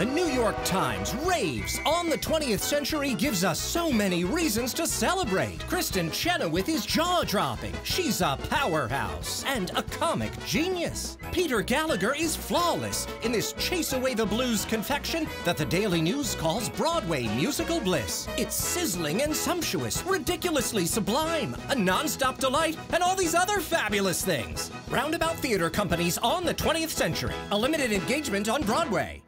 The New York Times raves on the 20th century gives us so many reasons to celebrate. Kristin Chenoweth is jaw-dropping. She's a powerhouse and a comic genius. Peter Gallagher is flawless in this chase away the blues confection that the Daily News calls Broadway musical bliss. It's sizzling and sumptuous, ridiculously sublime, a nonstop delight, and all these other fabulous things. Roundabout Theatre Company's On the 20th Century, a limited engagement on Broadway.